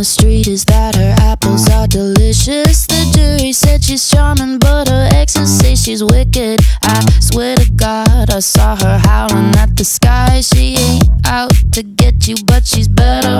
the street is that her apples are delicious. The jury said she's charming, but her exes say she's wicked. I swear to God, I saw her howling at the sky. She ain't out to get you, but she's better.